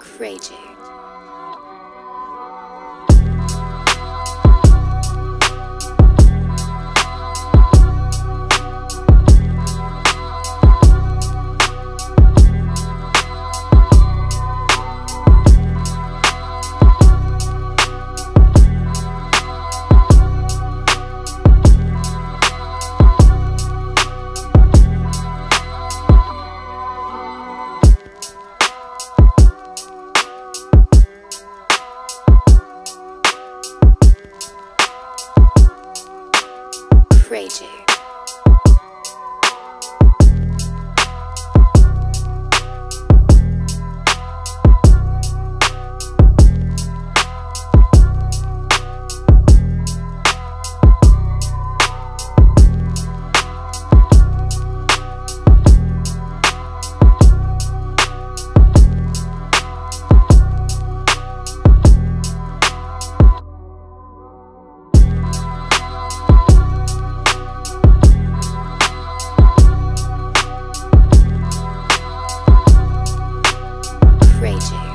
crazy Outrageous. raging.